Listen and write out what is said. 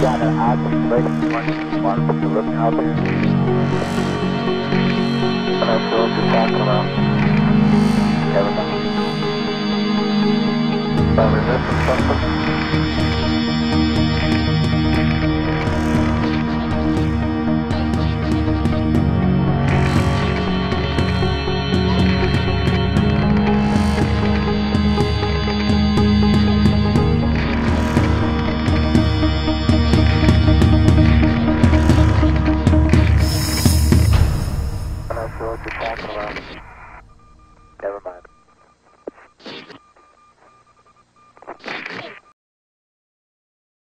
got an active one, one, you're looking out there. That's what you're talking about. Uh, resistance something? Georgia Tackler.